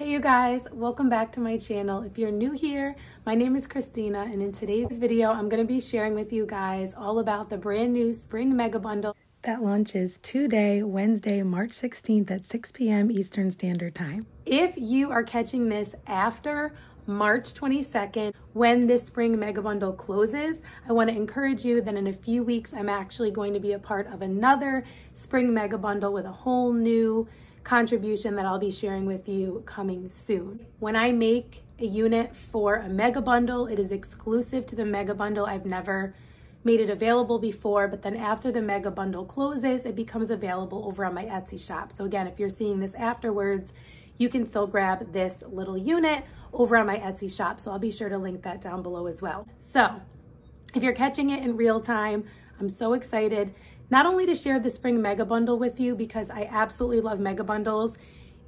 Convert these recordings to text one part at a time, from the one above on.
Hey you guys, welcome back to my channel. If you're new here, my name is Christina and in today's video, I'm gonna be sharing with you guys all about the brand new Spring Mega Bundle that launches today, Wednesday, March 16th at 6 p.m. Eastern Standard Time. If you are catching this after March 22nd, when this spring mega bundle closes, I want to encourage you that in a few weeks, I'm actually going to be a part of another spring mega bundle with a whole new contribution that I'll be sharing with you coming soon. When I make a unit for a mega bundle, it is exclusive to the mega bundle. I've never made it available before, but then after the mega bundle closes, it becomes available over on my Etsy shop. So again, if you're seeing this afterwards, you can still grab this little unit over on my Etsy shop. So I'll be sure to link that down below as well. So if you're catching it in real time, I'm so excited not only to share the spring mega bundle with you because I absolutely love mega bundles.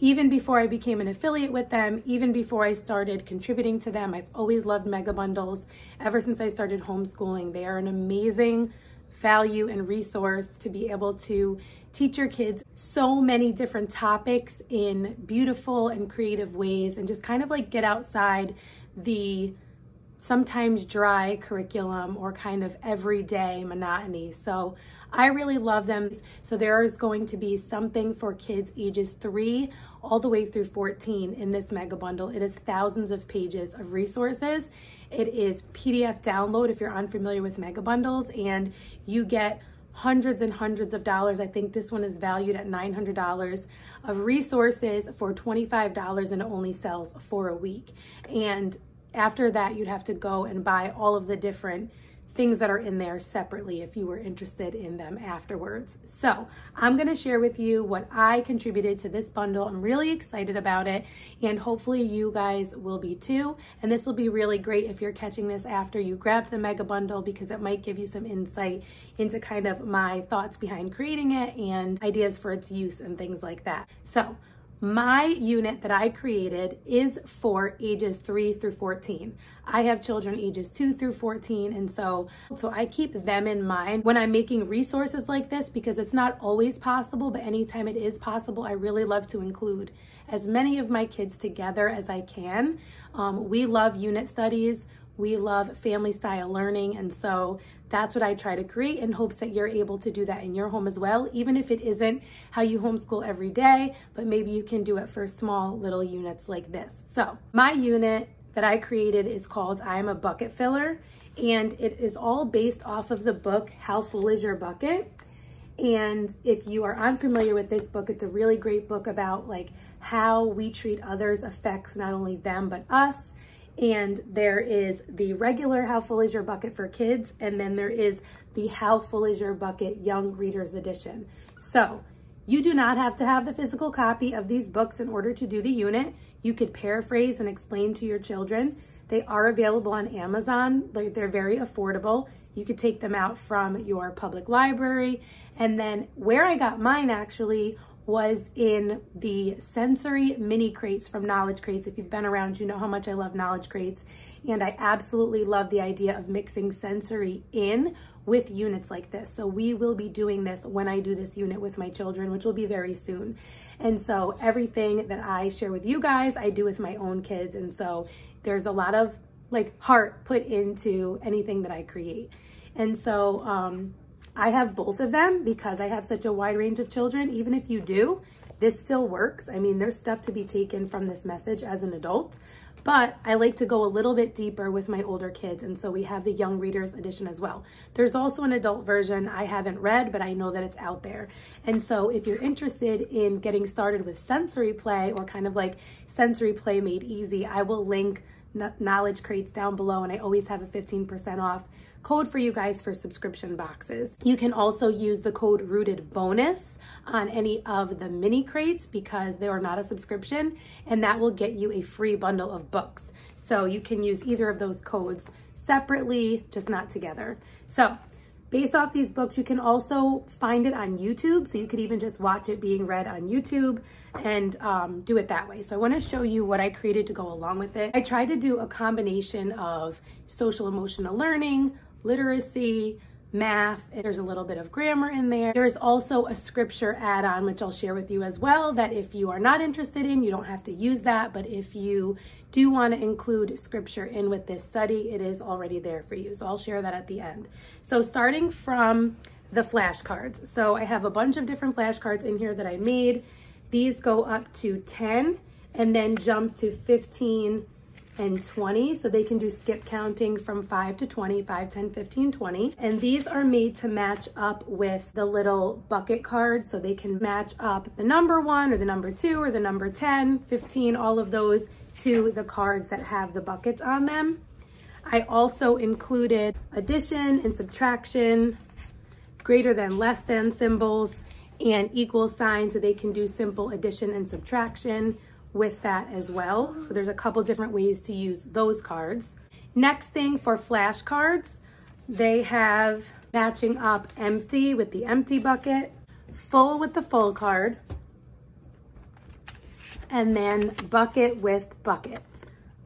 Even before I became an affiliate with them, even before I started contributing to them, I've always loved mega bundles. Ever since I started homeschooling, they are an amazing value and resource to be able to teach your kids so many different topics in beautiful and creative ways and just kind of like get outside the sometimes dry curriculum or kind of everyday monotony. So I really love them. So there is going to be something for kids ages three all the way through 14 in this mega bundle. It is thousands of pages of resources. It is PDF download if you're unfamiliar with mega bundles and you get hundreds and hundreds of dollars. I think this one is valued at $900 of resources for $25 and only sells for a week. And after that, you'd have to go and buy all of the different things that are in there separately if you were interested in them afterwards. So I'm gonna share with you what I contributed to this bundle. I'm really excited about it and hopefully you guys will be too. And this will be really great if you're catching this after you grab the mega bundle because it might give you some insight into kind of my thoughts behind creating it and ideas for its use and things like that. So my unit that I created is for ages 3 through 14. I have children ages 2 through 14 and so so I keep them in mind when I'm making resources like this because it's not always possible but anytime it is possible I really love to include as many of my kids together as I can. Um, we love unit studies. We love family style learning. And so that's what I try to create in hopes that you're able to do that in your home as well, even if it isn't how you homeschool every day, but maybe you can do it for small little units like this. So my unit that I created is called I Am a Bucket Filler, and it is all based off of the book, How Full Is Your Bucket? And if you are unfamiliar with this book, it's a really great book about like how we treat others affects not only them, but us and there is the regular How Full Is Your Bucket for kids, and then there is the How Full Is Your Bucket Young Readers Edition. So you do not have to have the physical copy of these books in order to do the unit. You could paraphrase and explain to your children. They are available on Amazon. They're very affordable. You could take them out from your public library. And then where I got mine actually was in the sensory mini crates from Knowledge Crates. If you've been around, you know how much I love Knowledge Crates. And I absolutely love the idea of mixing sensory in with units like this. So we will be doing this when I do this unit with my children, which will be very soon. And so everything that I share with you guys, I do with my own kids. And so there's a lot of like heart put into anything that I create. And so um, I have both of them because I have such a wide range of children. Even if you do, this still works. I mean, there's stuff to be taken from this message as an adult, but I like to go a little bit deeper with my older kids. And so we have the young readers edition as well. There's also an adult version I haven't read, but I know that it's out there. And so if you're interested in getting started with sensory play or kind of like sensory play made easy, I will link knowledge crates down below and I always have a 15% off code for you guys for subscription boxes. You can also use the code rooted bonus on any of the mini crates because they are not a subscription and that will get you a free bundle of books. So you can use either of those codes separately, just not together. So based off these books, you can also find it on YouTube. So you could even just watch it being read on YouTube and um, do it that way. So I wanna show you what I created to go along with it. I tried to do a combination of social emotional learning, literacy, math. There's a little bit of grammar in there. There's also a scripture add-on, which I'll share with you as well, that if you are not interested in, you don't have to use that. But if you do want to include scripture in with this study, it is already there for you. So I'll share that at the end. So starting from the flashcards. So I have a bunch of different flashcards in here that I made. These go up to 10 and then jump to 15 and 20. So they can do skip counting from 5 to 20, 5, 10, 15, 20. And these are made to match up with the little bucket cards. So they can match up the number one or the number two or the number 10, 15, all of those to the cards that have the buckets on them. I also included addition and subtraction, greater than, less than symbols, and equal sign so they can do simple addition and subtraction with that as well. So there's a couple different ways to use those cards. Next thing for flashcards, they have matching up empty with the empty bucket, full with the full card, and then bucket with bucket.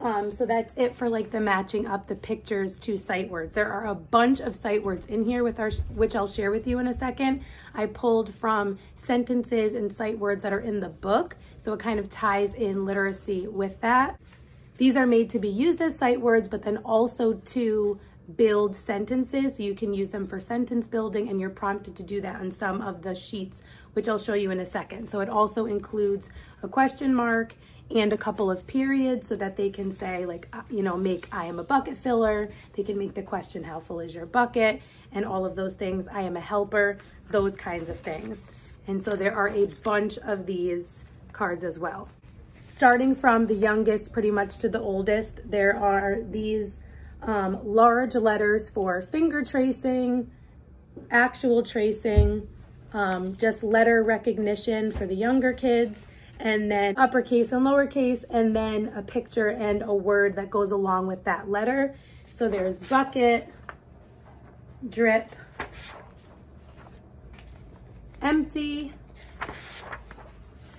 Um, so that's it for like the matching up the pictures to sight words. There are a bunch of sight words in here with our, which I'll share with you in a second. I pulled from sentences and sight words that are in the book. So it kind of ties in literacy with that. These are made to be used as sight words, but then also to build sentences. So you can use them for sentence building and you're prompted to do that on some of the sheets, which I'll show you in a second. So it also includes a question mark and a couple of periods so that they can say like, uh, you know, make I am a bucket filler. They can make the question, how full is your bucket? And all of those things, I am a helper, those kinds of things. And so there are a bunch of these cards as well. Starting from the youngest pretty much to the oldest, there are these um, large letters for finger tracing, actual tracing, um, just letter recognition for the younger kids, and then uppercase and lowercase, and then a picture and a word that goes along with that letter. So there's bucket, drip, empty,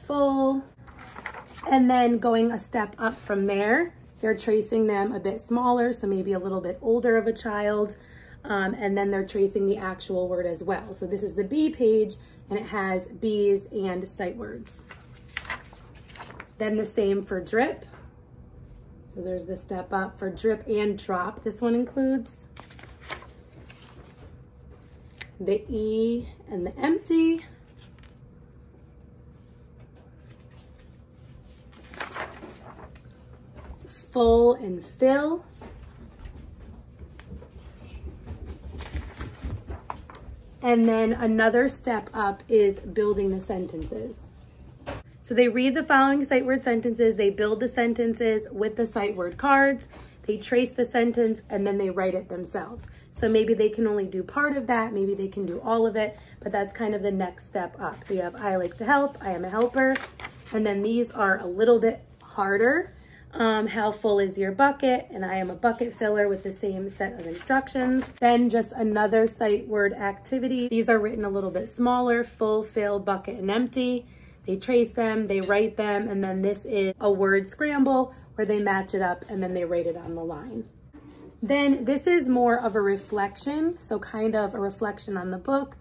full, and then going a step up from there, they're tracing them a bit smaller, so maybe a little bit older of a child, um, and then they're tracing the actual word as well. So this is the B page, and it has B's and sight words. Then the same for drip. So there's the step up for drip and drop. This one includes the E and the empty. Full and fill. And then another step up is building the sentences. So they read the following sight word sentences, they build the sentences with the sight word cards, they trace the sentence, and then they write it themselves. So maybe they can only do part of that, maybe they can do all of it, but that's kind of the next step up. So you have I like to help, I am a helper, and then these are a little bit harder. Um, how full is your bucket? And I am a bucket filler with the same set of instructions. Then just another sight word activity. These are written a little bit smaller, full, fill, bucket, and empty. They trace them, they write them, and then this is a word scramble where they match it up and then they write it on the line. Then this is more of a reflection, so kind of a reflection on the book,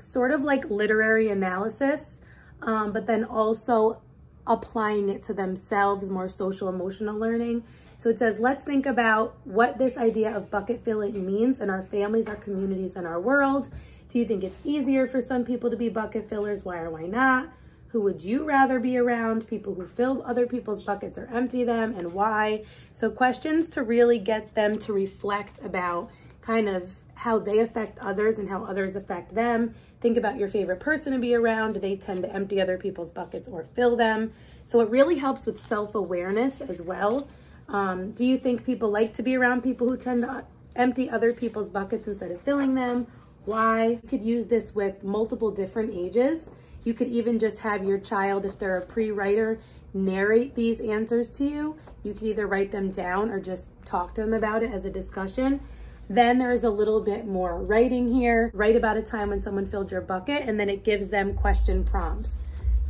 sort of like literary analysis, um, but then also applying it to themselves, more social emotional learning. So it says, let's think about what this idea of bucket filling means in our families, our communities, and our world. Do you think it's easier for some people to be bucket fillers? Why or why not? Who would you rather be around? People who fill other people's buckets or empty them and why? So questions to really get them to reflect about kind of how they affect others and how others affect them. Think about your favorite person to be around. Do they tend to empty other people's buckets or fill them? So it really helps with self-awareness as well. Um, do you think people like to be around people who tend to empty other people's buckets instead of filling them? Why? You could use this with multiple different ages. You could even just have your child, if they're a pre-writer, narrate these answers to you. You can either write them down or just talk to them about it as a discussion. Then there's a little bit more writing here. Write about a time when someone filled your bucket and then it gives them question prompts.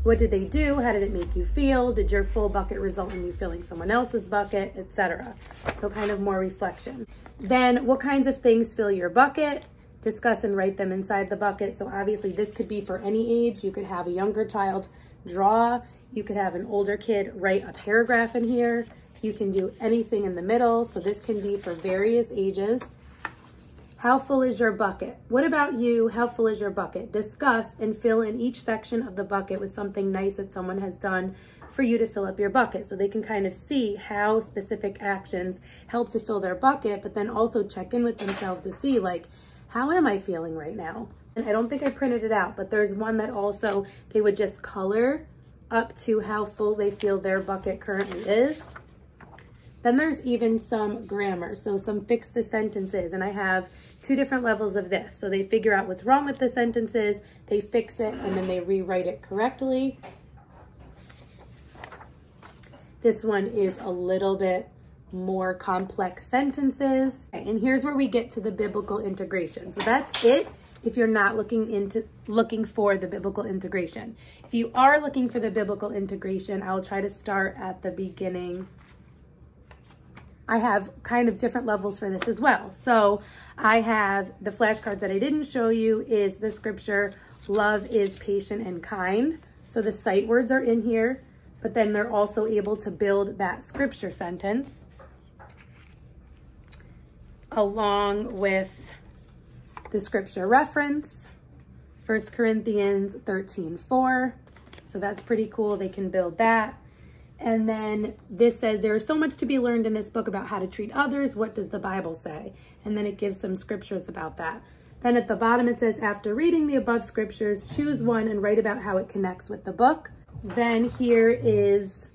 What did they do? How did it make you feel? Did your full bucket result in you filling someone else's bucket, etc. So kind of more reflection. Then what kinds of things fill your bucket? Discuss and write them inside the bucket. So obviously this could be for any age. You could have a younger child draw. You could have an older kid write a paragraph in here. You can do anything in the middle. So this can be for various ages. How full is your bucket? What about you? How full is your bucket? Discuss and fill in each section of the bucket with something nice that someone has done for you to fill up your bucket. So they can kind of see how specific actions help to fill their bucket, but then also check in with themselves to see like, how am I feeling right now? And I don't think I printed it out, but there's one that also they would just color up to how full they feel their bucket currently is. Then there's even some grammar, so some fix the sentences, and I have two different levels of this. So they figure out what's wrong with the sentences, they fix it, and then they rewrite it correctly. This one is a little bit more complex sentences. And here's where we get to the biblical integration. So that's it if you're not looking into looking for the biblical integration. If you are looking for the biblical integration, I'll try to start at the beginning. I have kind of different levels for this as well. So I have the flashcards that I didn't show you is the scripture, love is patient and kind. So the sight words are in here, but then they're also able to build that scripture sentence along with the scripture reference, 1 Corinthians 13, 4. So that's pretty cool. They can build that. And then this says, there is so much to be learned in this book about how to treat others. What does the Bible say? And then it gives some scriptures about that. Then at the bottom, it says, after reading the above scriptures, choose one and write about how it connects with the book. Then here is,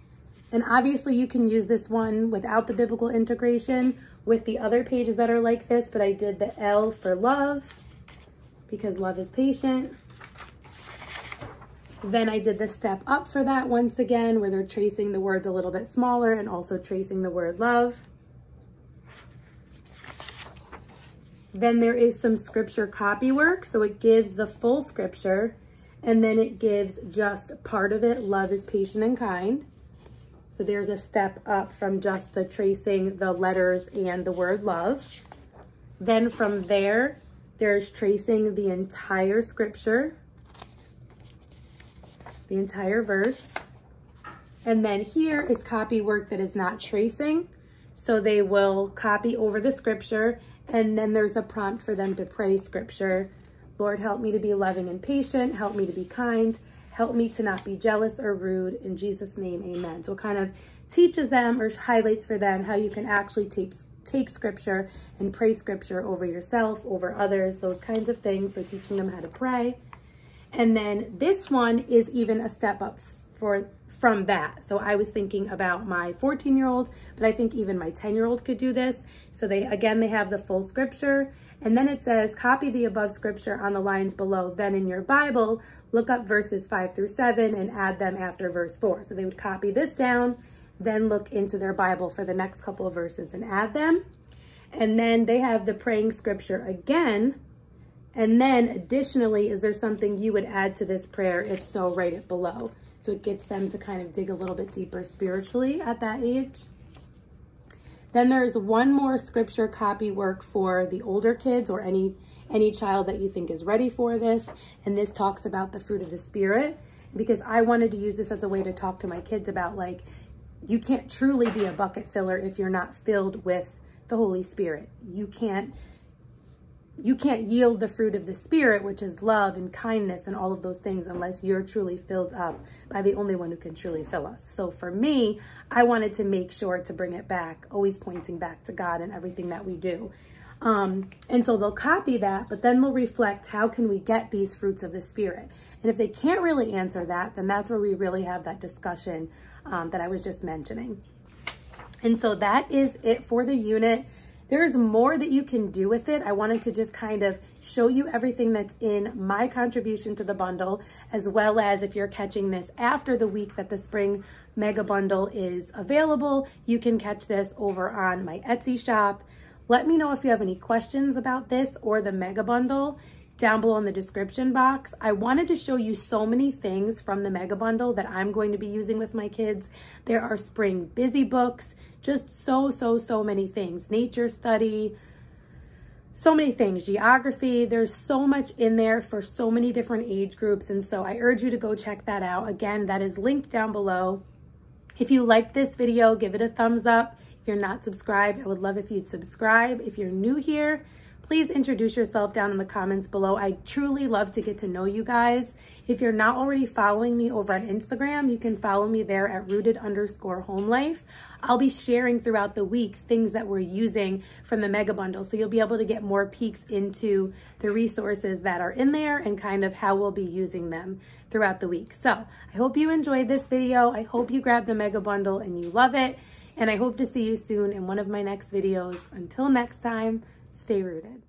and obviously you can use this one without the biblical integration, with the other pages that are like this, but I did the L for love because love is patient. Then I did the step up for that once again, where they're tracing the words a little bit smaller and also tracing the word love. Then there is some scripture copy work. So it gives the full scripture and then it gives just part of it. Love is patient and kind. So there's a step up from just the tracing the letters and the word love. Then from there, there's tracing the entire scripture, the entire verse. And then here is copy work that is not tracing. So they will copy over the scripture and then there's a prompt for them to pray scripture. Lord, help me to be loving and patient. Help me to be kind. Help me to not be jealous or rude. In Jesus' name, amen. So it kind of teaches them or highlights for them how you can actually take, take scripture and pray scripture over yourself, over others, those kinds of things. So teaching them how to pray. And then this one is even a step up for from that. So I was thinking about my 14 year old, but I think even my 10 year old could do this. So they, again, they have the full scripture and then it says, copy the above scripture on the lines below. Then in your Bible, look up verses five through seven and add them after verse four. So they would copy this down, then look into their Bible for the next couple of verses and add them. And then they have the praying scripture again. And then additionally, is there something you would add to this prayer? If so, write it below. So it gets them to kind of dig a little bit deeper spiritually at that age. Then there's one more scripture copy work for the older kids or any any child that you think is ready for this. And this talks about the fruit of the spirit because I wanted to use this as a way to talk to my kids about like, you can't truly be a bucket filler if you're not filled with the Holy Spirit. You can't you can't yield the fruit of the spirit, which is love and kindness and all of those things unless you're truly filled up by the only one who can truly fill us. So for me, I wanted to make sure to bring it back, always pointing back to God and everything that we do. Um, and so they'll copy that, but then they'll reflect, how can we get these fruits of the spirit? And if they can't really answer that, then that's where we really have that discussion um, that I was just mentioning. And so that is it for the unit. There's more that you can do with it. I wanted to just kind of show you everything that's in my contribution to the bundle, as well as if you're catching this after the week that the spring mega bundle is available, you can catch this over on my Etsy shop. Let me know if you have any questions about this or the mega bundle down below in the description box. I wanted to show you so many things from the mega bundle that I'm going to be using with my kids. There are spring busy books, just so, so, so many things. Nature study, so many things, geography, there's so much in there for so many different age groups. And so I urge you to go check that out. Again, that is linked down below. If you like this video, give it a thumbs up. If you're not subscribed, I would love if you'd subscribe. If you're new here, please introduce yourself down in the comments below. I truly love to get to know you guys. If you're not already following me over on Instagram, you can follow me there at rooted underscore home life. I'll be sharing throughout the week things that we're using from the mega bundle. So you'll be able to get more peeks into the resources that are in there and kind of how we'll be using them throughout the week. So I hope you enjoyed this video. I hope you grabbed the mega bundle and you love it. And I hope to see you soon in one of my next videos. Until next time, stay rooted.